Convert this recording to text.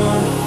Oh.